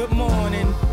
Good morning.